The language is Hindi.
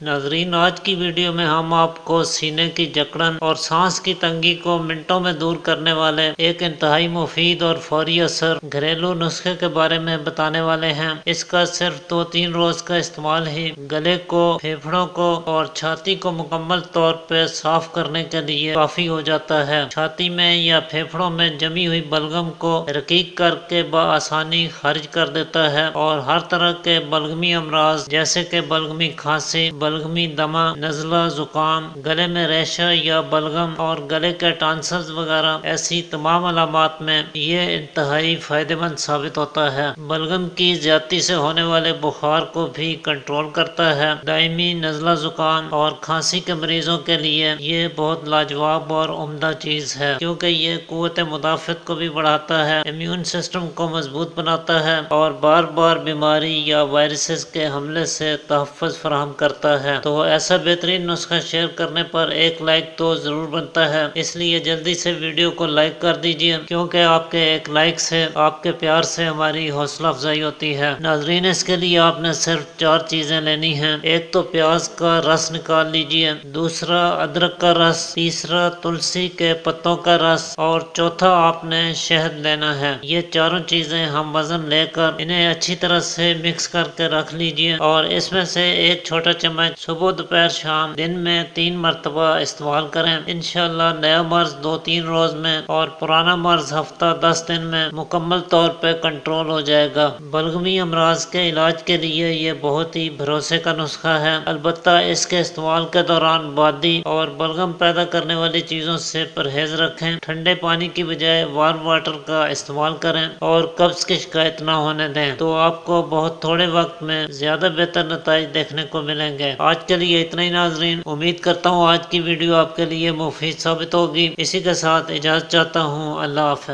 नाजरीन, आज की वीडियो में हम आपको सीने की जकड़न और सांस की तंगी को मिनटों में दूर करने वाले एक इंतहाई मुफीद और फौरी असर घरेलू नुस्खे के बारे में बताने वाले हैं। इसका सिर्फ़ दो तीन रोज का इस्तेमाल ही गले को, फेफड़ों को और छाती को मुकम्मल तौर पर साफ़ करने के लिए काफ़ी हो जाता है। छाती में या फेफड़ों में जमी हुई बलगम को रकीक करके बसानी खारिज कर देता है और हर तरह के बलगमी अमराज, जैसे कि बलगमी खांसी बलगमी दमा, नजला जुकाम, गले में रेशा या बलगम और गले के टांसल्स वगैरह, ऐसी तमाम अलामत में ये इंतहाई फ़ायदेमंद साबित होता है। बलगम की ज़्यादा से होने वाले बुखार को भी कंट्रोल करता है। दायमी, नजला जुकाम और खांसी के मरीजों के लिए ये बहुत लाजवाब और उम्दा चीज़ है, क्योंकि ये कुत मुदाफ़त को भी बढ़ाता है, इम्यून सिस्टम को मज़बूत बनाता है और बार बार बीमारी या वायरसेस के हमले से तहफ़ फराहम करता है तो ऐसा बेहतरीन नुस्खा शेयर करने पर एक लाइक तो ज़रूर बनता है। इसलिए जल्दी से वीडियो को लाइक कर दीजिए, क्योंकि आपके एक लाइक से आपके प्यार से हमारी हौसला अफजाई होती है। नाजरीन, इसके लिए आपने सिर्फ़ चार चीज़ें लेनी है। एक तो प्याज का रस निकाल लीजिए, दूसरा अदरक का रस, तीसरा तुलसी के पत्तों का रस, और चौथा आपने शहद लेना है। ये चारों चीज़ें हम वज़न लेकर इन्हें अच्छी तरह से मिक्स करके रख लीजिए, और इसमें से एक छोटा चम्मच सुबह, दोपहर, शाम। दिन में तीन मरतबा इस्तेमाल करें। इनशाला नया मर्ज दो तीन रोज में और पुराना मर्ज हफ़्ता दस दिन में मुकम्मल तौर पर कंट्रोल हो जाएगा। बलगमी अमराज के इलाज के लिए ये बहुत ही भरोसे का नुस्खा है। अलबत् इसके इस्तेमाल के दौरान वादी और बलगम पैदा करने वाली चीज़ों से परहेज रखें। ठंडे पानी की बजाय वार्म वाटर का इस्तेमाल करें और कब्ज की शिकायत न होने दें। तो आपको बहुत थोड़े वक्त में ज़्यादा बेहतर नतज देखने को मिलेंगे। आज के लिए इतना ही, नाजरीन। उम्मीद करता हूँ आज की वीडियो आपके लिए मुफीद साबित होगी। इसी के साथ इजाज़त चाहता हूँ। अल्लाह हाफ़